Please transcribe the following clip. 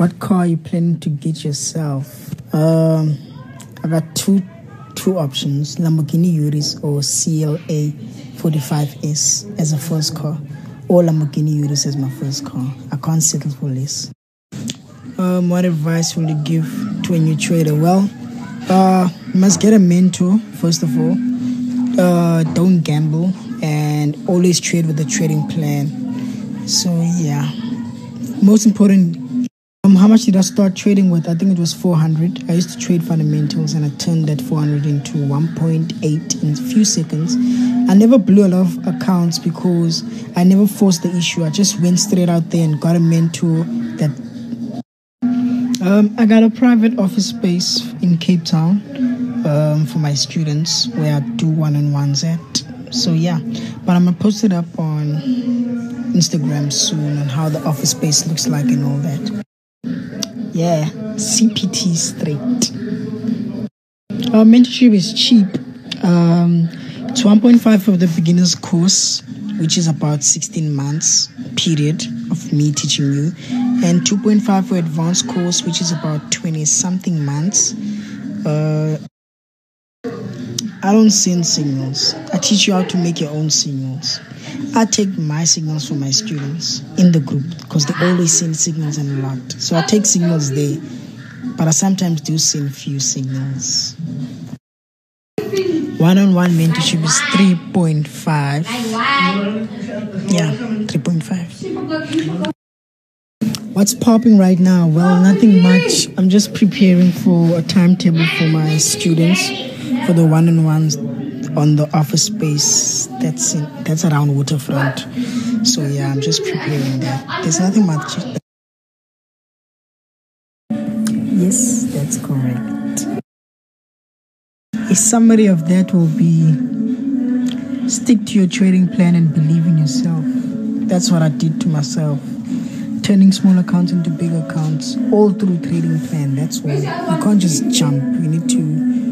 what car are you planning to get yourself? Um, I got two two options: Lamborghini Urus or CLA 45S as a first car, or Lamborghini Urus as my first car. I can't settle for less. Um, what advice will you give to a new trader? Well, uh, you must get a mentor first of all. Uh, don't gamble and always trade with a trading plan. So yeah, most important um, how much did I start trading with? I think it was 400. I used to trade fundamentals and I turned that 400 into 1.8 in a few seconds. I never blew a lot of accounts because I never forced the issue. I just went straight out there and got a mentor that. Um, I got a private office space in Cape Town um, for my students where I do one on ones at. So yeah, but I'm gonna post it up on Instagram soon on how the office space looks like and all that. Yeah, CPT straight. Our mentorship is cheap. Um, it's 1.5 for the beginner's course, which is about 16 months period of me teaching you, and 2.5 for advanced course, which is about 20 something months. Uh, I don't send signals. I teach you how to make your own signals. I take my signals from my students in the group because they always send signals and lot. So I take signals there, but I sometimes do send few signals. One on one mentorship is 3.5. Yeah, 3.5. What's popping right now? Well, nothing much. I'm just preparing for a timetable for my students for the one on ones on the office space that's in, that's around waterfront. So yeah, I'm just preparing that. There's nothing much. Yes, that's correct. A summary of that will be stick to your trading plan and believe in yourself. That's what I did to myself. Turning small accounts into big accounts, all through trading plan. That's why you can't just jump. You need to